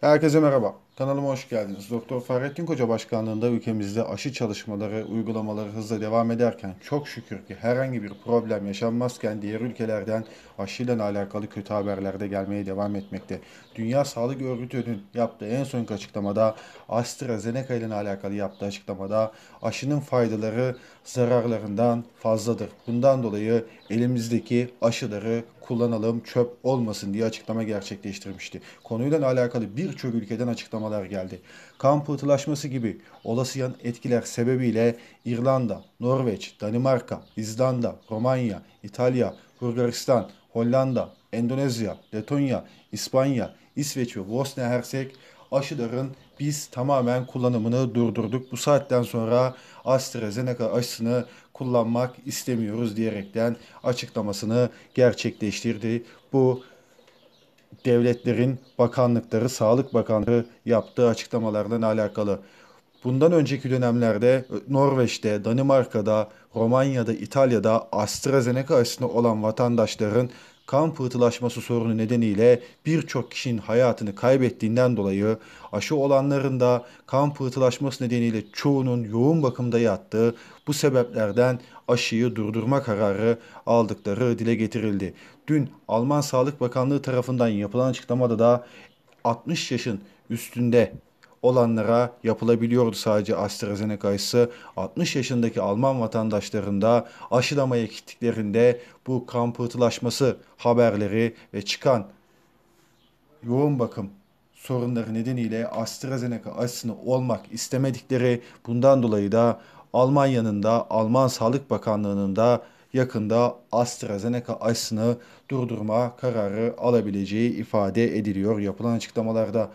Herkese merhaba. Kanalıma hoş geldiniz. Doktor Fahrettin Koca başkanlığında ülkemizde aşı çalışmaları, uygulamaları hızla devam ederken çok şükür ki herhangi bir problem yaşanmazken diğer ülkelerden aşıyla alakalı kötü haberler de gelmeye devam etmekte. Dünya Sağlık Örgütü'nün yaptığı en son açıklamada AstraZeneca ile alakalı yaptığı açıklamada aşının faydaları zararlarından fazladır. Bundan dolayı elimizdeki aşıları kullanalım çöp olmasın diye açıklama gerçekleştirmişti. Konuyla alakalı birçok ülkeden açıklamalar geldi. Kan pıhtılaşması gibi olası yan etkiler sebebiyle İrlanda, Norveç, Danimarka, İzlanda, Romanya, İtalya, Bulgaristan, Hollanda, Endonezya, Letonya, İspanya, İsveç ve Bosna Hersek aşıların biz tamamen kullanımını durdurduk. Bu saatten sonra AstraZeneca aşısını kullanmak istemiyoruz diyerekten açıklamasını gerçekleştirdi. Bu devletlerin bakanlıkları, Sağlık Bakanlığı yaptığı açıklamalarla alakalı. Bundan önceki dönemlerde Norveç'te, Danimarka'da, Romanya'da, İtalya'da AstraZeneca aşısına olan vatandaşların kan pıhtılaşması sorunu nedeniyle birçok kişinin hayatını kaybettiğinden dolayı aşı olanların da kan pıhtılaşması nedeniyle çoğunun yoğun bakımda yattığı bu sebeplerden aşıyı durdurma kararı aldıkları dile getirildi. Dün Alman Sağlık Bakanlığı tarafından yapılan açıklamada da 60 yaşın üstünde olanlara yapılabiliyordu sadece AstraZeneca aşısı. 60 yaşındaki Alman vatandaşlarında aşılamaya gittiklerinde bu kan pıhtılaşması haberleri ve çıkan yoğun bakım sorunları nedeniyle AstraZeneca aşısını olmak istemedikleri bundan dolayı da Almanya'nın da Alman Sağlık Bakanlığı'nın da yakında AstraZeneca aşısını durdurma kararı alabileceği ifade ediliyor yapılan açıklamalarda.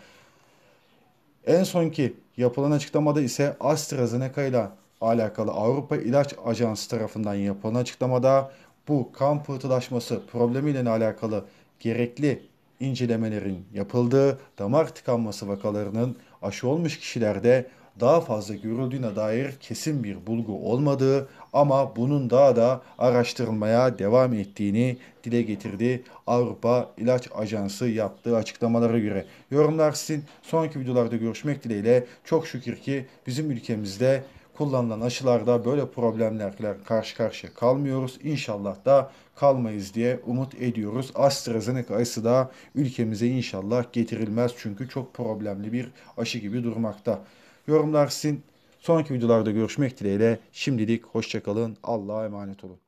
En sonki yapılan açıklamada ise AstraZeneca ile alakalı Avrupa İlaç Ajansı tarafından yapılan açıklamada bu kan pıhtılaşması problemiyle alakalı gerekli incelemelerin yapıldığı damar tıkanması vakalarının aşı olmuş kişilerde daha fazla görüldüğüne dair kesin bir bulgu olmadığı ama bunun daha da araştırılmaya devam ettiğini dile getirdi Avrupa İlaç Ajansı yaptığı açıklamalara göre. Yorumlar sizin. Sonraki videolarda görüşmek dileğiyle çok şükür ki bizim ülkemizde kullanılan aşılarda böyle problemlerle karşı karşıya kalmıyoruz. İnşallah da kalmayız diye umut ediyoruz. AstraZeneca aşısı da ülkemize inşallah getirilmez çünkü çok problemli bir aşı gibi durmakta. Yorumlar sizin. Sonraki videolarda görüşmek dileğiyle. Şimdilik hoşçakalın. Allah'a emanet olun.